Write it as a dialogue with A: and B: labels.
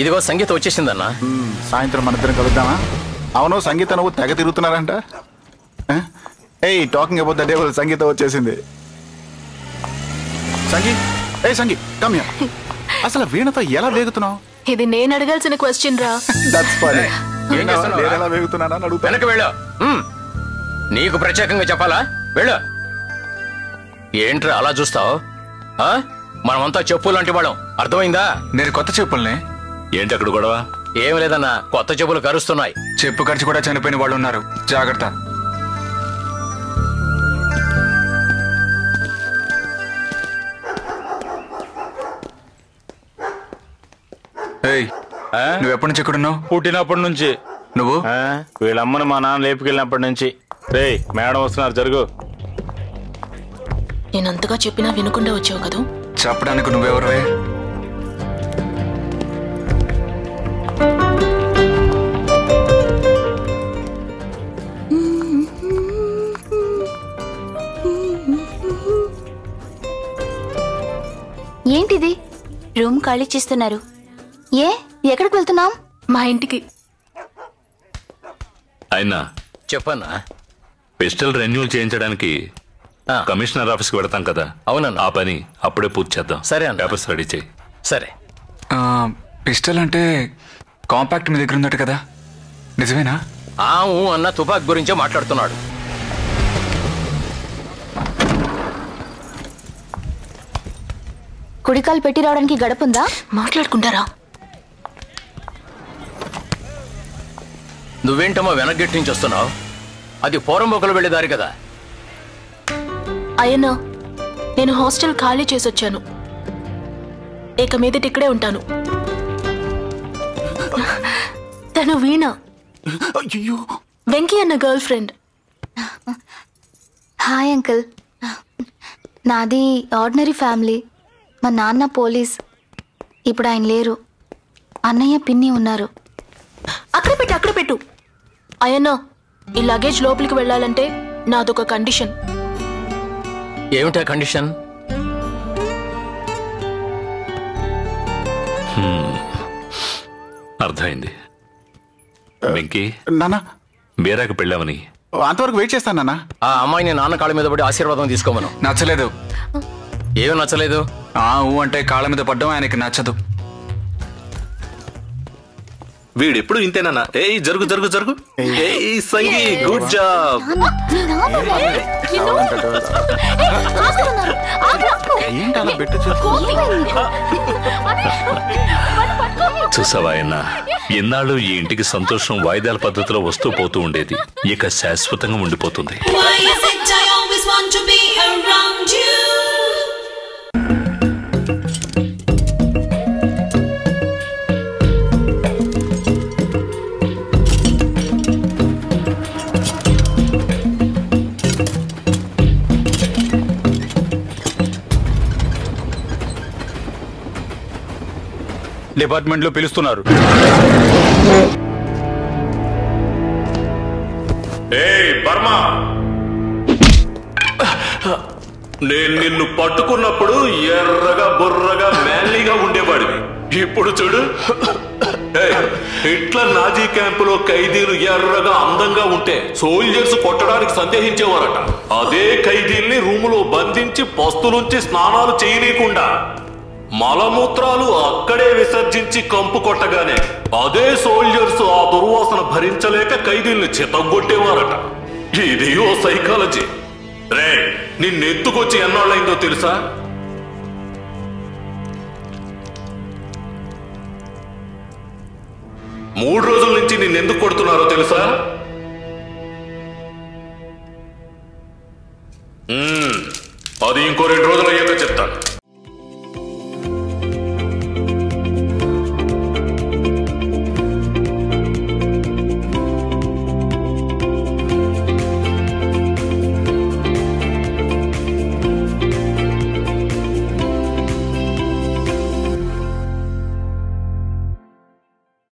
A: ఇదిగో సంగీత వచ్చేసిందన్నా.
B: సాయంత్రం మన ఇద్దరం కలుద్దామా? అవును సంగీత నువ్వు తెగ తిరుగుతున్నారంట. ఏయ్ talking about the table Sangeetha వచ్చేసింది. సంగీత్ ఏ సంగీత్ కమ్ అసలు వీణతో ఎలా వేగుతున్నావు?
C: ఇది నేను అడగాల్సిన క్వశ్చన్ రా.
B: దట్స్ ఫనీ
A: ఏం చేస్తున్నావు?
B: నేను ఎలా వేగుతున్నానా
A: వెళ్ళు. నీకు ప్రత్యేకంగా చెప్పాలా? వెళ్ళు. ఏంట్రా అలా చూస్తావు? మనమంతా చెప్పు లాంటి వాళ్ళం. అర్థమైందా?
D: నేను కొత్త చెప్పుల్ని
E: ఏంటి అక్కడ గొడవ?
A: ఏం లేదన్నా కొత్త చెప్పులు కరుస్తున్నాయి.
D: చెప్పు ఖర్చు కూడా చనిపోయిన వాళ్ళు ఉన్నారు. జాగ్రత్త. ఏయ్ నువ్వు ఎప్పటి నుంచి ఎక్కడున్నావు
F: పుట్టినప్పటి నుంచి.
D: నువ్వు?
F: ఆ, వీళ్ళమ్మని మా నాన్న లేపుకెళ్ళినప్పటి నుంచి. రేయ్ మేడం వస్తున్నారు జరుగు.
C: నేను అంతగా చెప్పినా వినకుండా వచ్చావు కదూ?
D: చెప్పడానికి నువ్వెవరువే?
G: ఏంటిది? రూమ్ ఖాళీ చేస్తున్నారు. ఏ ఎక్కడికి వెళ్తున్నాం?
C: మా ఇంటికి.
E: అయినా
A: చెప్పన్నా?
E: పిస్టల్ రెన్యూల్ చేయించడానికి
A: ఆ.
E: కమిషనర్ ఆఫీస్కి వెడతాం కదా.
A: అవునన్నా.
E: ఆ పని అప్పుడే పూర్తి చేద్దాం.
A: సరే అన్న.
E: పేపర్స్ రెడీ చేయి.
A: సరే.
D: ఆ, పిస్టల్ అంటే కాంపాక్ట్ మీ దగ్గర ఉందట కదా? నిజమేనా?
A: ఆ ఊ అన్న తుపాక్ గురించే మాట్లాడుతున్నాడు.
G: కుడికాలు పెట్టి రావడానికి గడపుందా?
C: మాట్లాడుకుంటారా?
A: నువ్వేంటమ్మా వెనక్ నుంచి వస్తున్నావు? అది పోరంబోకలు వెళ్ళే దారి కదా.
C: అయ్యనా నేను హాస్టల్ ఖాళీ చేసొచ్చాను. ఇక మీదట ఇక్కడే ఉంటాను. తను వీణ.
B: అయ్యో
C: వెంకీ అన్న గర్ల్ ఫ్రెండ్.
G: Hi uncle. నాది ఆర్డినరీ ఫ్యామిలీ. మా నాన్న పోలీస్. ఇప్పుడు ఆయన లేరు. అన్నయ్య పిన్ని ఉన్నారు.
C: అక్కడ పెట్టు అక్కడ పెట్టు. అయ్యన్నా ఈ లగేజ్ లోపలికి వెళ్ళాలంటే నాదొక కండిషన్
A: ఏమిటా కండిషన్
E: అర్థమైంది. వెంకీ
B: నాన్న.
E: బీరాకి పెళ్ళామని.
B: అంతవరకు వెయిట్ చేస్తాను నాన్న.
A: ఆ అమ్మాయిని నాన్న కాళ్ళ మీద పడి ఆశీర్వాదం తీసుకోమను.
D: నచ్చలేదు.
A: ఏమీ నచ్చలేదు?
D: ఆ ఊ అంటే కాళ్ళ మీద పడ్డం ఆయనకి నచ్చదు.
E: వీడెప్పుడు ఇంతేనా ఏయ్ జరుగు జరుగు జరుగు. ఏయ్ సంగీ గుడ్ జాబ్.
B: ఏంటి అలా పెట్టు
E: చూసావా ఆయన? ఎన్నాళ్ళు ఈ ఇంటికి సంతోషం వాయిదాల పద్ధతిలో వస్తూ పోతూ ఉండేది. ఇక శాశ్వతంగా ఉండిపోతుంది.
F: డిపార్ట్మెంట్లో పిలుస్తున్నారు.
E: ఏయ్ బర్మా! నేను నిన్ను పట్టుకున్నప్పుడు ఎర్రగా బుర్రగా మ్యాన్లీగా ఉండేవాడివి ఇప్పుడు చూడు. ఏయ్, హిట్లర్ నాజీ క్యాంపులో ఖైదీలు ఎర్రగా అందంగా ఉంటే సోల్జర్స్ కొట్టడానికి సందేహించేవారట. అదే ఖైదీల్ని రూములో బంధించి పస్తులుంచి స్నానాలు చేయనీయకుండా. మలమూత్రాలు అక్కడే విసర్జించి కంపు కొట్టగానే అదే సోల్జర్స్ ఆ దుర్వాసన భరించలేక ఖైదీల్ని చితగొట్టేవారట ఇది ఓ సైకాలజీ రే నిన్నెత్తుకొచ్చి ఎన్నాళ్ళైందో తెలుసా? మూడు రోజుల నుంచి నిన్నెందుకు కొడుతున్నారో తెలుసా? అది ఇంకో రెండు రోజులు